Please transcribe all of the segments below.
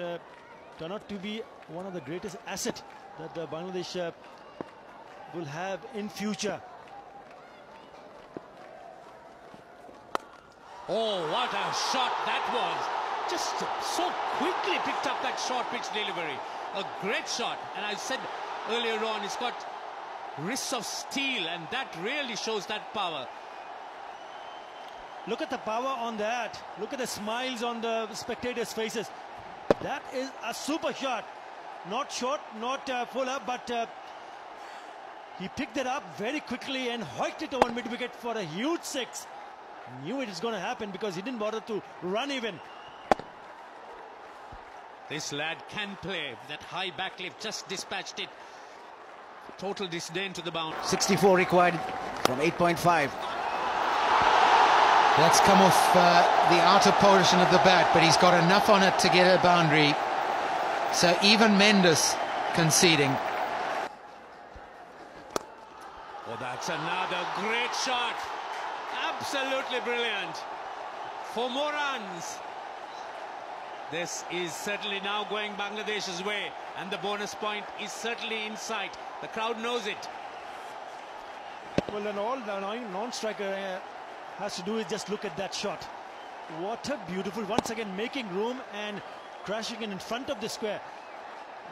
uh, turn out to be one of the greatest asset that uh, Bangladesh uh, will have in future. Oh, what a shot that was. Just so quickly picked up that short pitch delivery. A great shot. And I said earlier on, it's got wrists of steel, and that really shows that power. Look at the power on that. Look at the smiles on the spectators' faces. That is a super shot. Not short, not uh, full up, but uh, he picked it up very quickly and hoiked it over mid wicket for a huge six. Knew it was going to happen because he didn't bother to run even. This lad can play. That high backlift just dispatched it. Total disdain to the bound. 64 required from 8.5. That's come off uh, the outer portion of the bat, but he's got enough on it to get a boundary. So even Mendis conceding. Oh, that's another great shot. Absolutely brilliant. For more runs. This is certainly now going Bangladesh's way, and the bonus point is certainly in sight. The crowd knows it. Well, then all the non-striker uh, has to do is just look at that shot. What a beautiful, once again, making room and crashing in in front of the square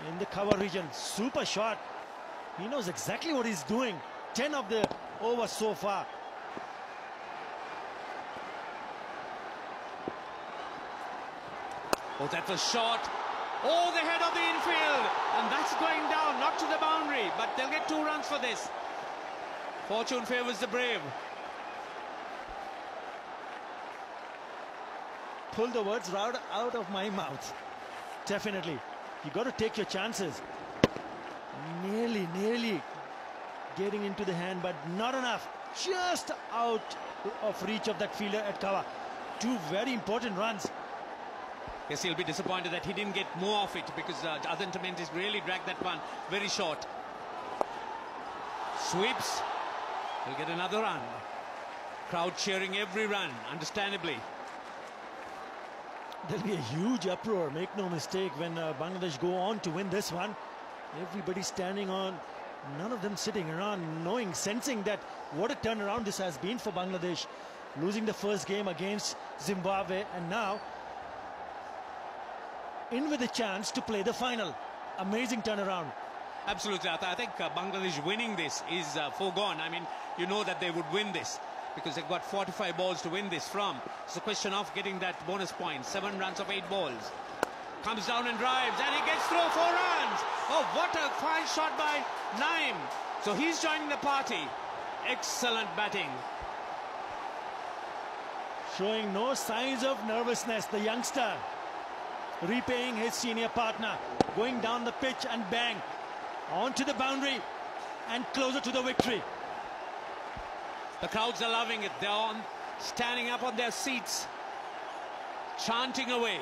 in the cover region. Super shot. He knows exactly what he's doing. 10 of the overs so far. Oh, that was short. Oh, the head of the infield. And that's going down, not to the boundary. But they'll get two runs for this. Fortune favours the brave. Pull the words right out of my mouth. Definitely. You got to take your chances. Nearly, nearly getting into the hand, but not enough. Just out of reach of that fielder at cover. Two very important runs. Yes, he'll be disappointed that he didn't get more of it because uh, Ajantha Mendis really dragged that one very short. Sweeps. He'll get another run. Crowd cheering every run, understandably. There'll be a huge uproar, make no mistake, when uh, Bangladesh go on to win this one. Everybody standing on, none of them sitting around, knowing, sensing that what a turnaround this has been for Bangladesh. Losing the first game against Zimbabwe, and now in with a chance to play the final. Amazing turnaround. Absolutely. I think uh, Bangladesh winning this is uh, foregone. I mean, you know that they would win this because they've got 45 balls to win this from. It's a question of getting that bonus point. Seven runs of eight balls. Comes down and drives, and he gets through four runs. Oh, what a fine shot by Naeem. So he's joining the party. Excellent batting. Showing no signs of nervousness, the youngster. Repaying his senior partner. Going down the pitch and bang. Onto the boundary and closer to the victory. The crowds are loving it. They're on, standing up on their seats, chanting away.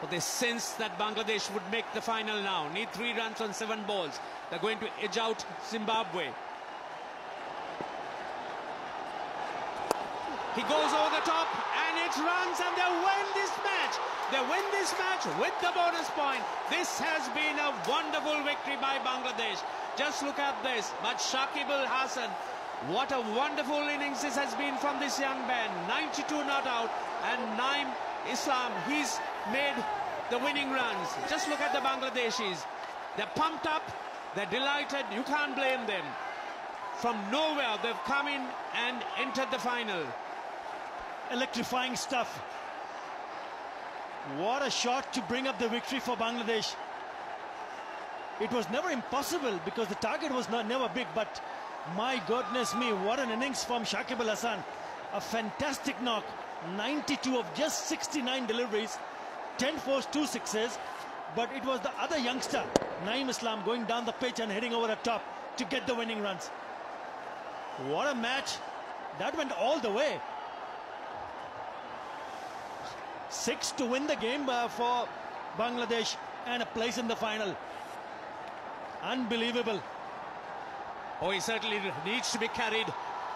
But they sense that Bangladesh would make the final now. Need three runs on seven balls. They're going to edge out Zimbabwe. He goes over the top and it runs and they win this match. They win this match with the bonus point. This has been a wonderful victory by Bangladesh. Just look at this. But Shakib Al Hasan, what a wonderful innings this has been from this young man. 92 not out and Naeem Islam, he's made the winning runs. Just look at the Bangladeshis. They're pumped up, they're delighted, you can't blame them. From nowhere, they've come in and entered the final. Electrifying stuff. What a shot to bring up the victory for Bangladesh. It was never impossible because the target was not never big, but my goodness me, what an innings from Shakib Al Hasan. A fantastic knock. 92 of just 69 deliveries, 10 fours, 2 sixes. But it was the other youngster, Naeem Islam, going down the pitch and heading over the top to get the winning runs. What a match. That went all the way. Six to win the game uh, for Bangladesh and a place in the final. Unbelievable. Oh, he certainly needs to be carried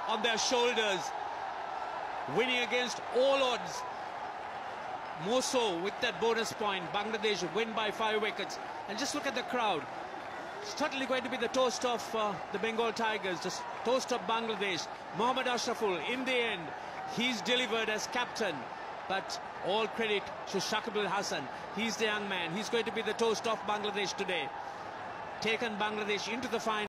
on their shoulders. Winning against all odds. more so with that bonus point. Bangladesh win by five wickets. And just look at the crowd. It's Certainly going to be the toast of uh, the Bengal Tigers, the toast of Bangladesh. Mohammad Ashraful, in the end, he's delivered as captain. But all credit to Shakib Al Hasan. He's the young man. He's going to be the toast of Bangladesh today. Taken Bangladesh into the final.